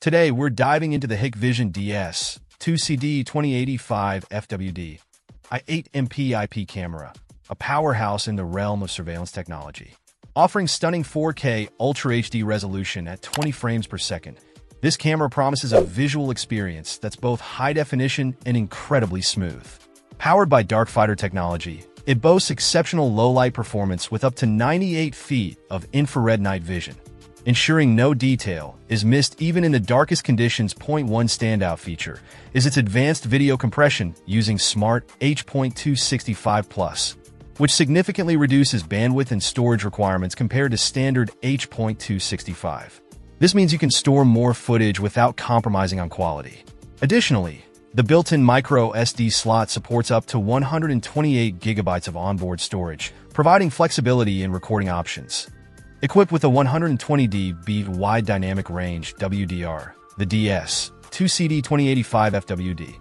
Today, we're diving into the Hikvision DS 2CD 2085 FWD, a 8MP IP camera, a powerhouse in the realm of surveillance technology. Offering stunning 4K Ultra HD resolution at 20 frames per second, this camera promises a visual experience that's both high definition and incredibly smooth. Powered by Darkfighter technology, it boasts exceptional low-light performance with up to 98 feet of infrared night vision, ensuring no detail is missed even in the darkest conditions. Point one standout feature is its advanced video compression using Smart H.265 Plus, which significantly reduces bandwidth and storage requirements compared to standard H.265. This means you can store more footage without compromising on quality. Additionally, the built-in micro SD slot supports up to 128 gigabytes of onboard storage, providing flexibility in recording options. Equipped with a 120 dB wide dynamic range WDR, the DS 2CD 2085 FWD,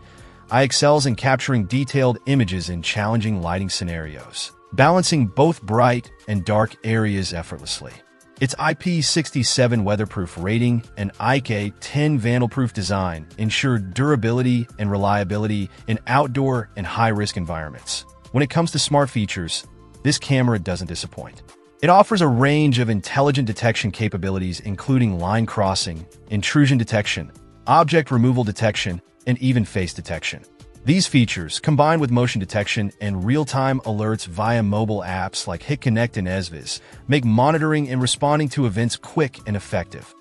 I excels in capturing detailed images in challenging lighting scenarios, balancing both bright and dark areas effortlessly. Its IP67 weatherproof rating and IK 10 vandalproof design ensure durability and reliability in outdoor and high-risk environments. When it comes to smart features, this camera doesn't disappoint. It offers a range of intelligent detection capabilities including line crossing, intrusion detection, object removal detection, and even face detection. These features, combined with motion detection and real-time alerts via mobile apps like HikConnect and EZVIZ, make monitoring and responding to events quick and effective.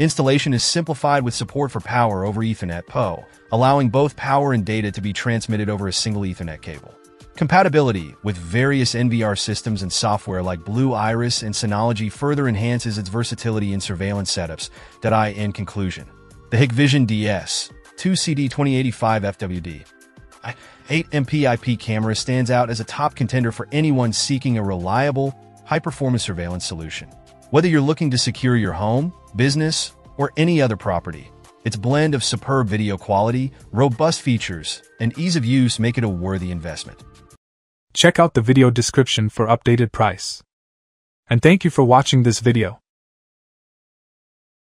Installation is simplified with support for power over Ethernet PoE, allowing both power and data to be transmitted over a single Ethernet cable. Compatibility with various NVR systems and software like Blue Iris and Synology further enhances its versatility in surveillance setups. That I, in conclusion, the Hikvision DS 2CD 2085 FWD 8MP IP camera stands out as a top contender for anyone seeking a reliable, high-performance surveillance solution. Whether you're looking to secure your home, business, or any other property, its blend of superb video quality, robust features, and ease of use make it a worthy investment. Check out the video description for updated price. And thank you for watching this video.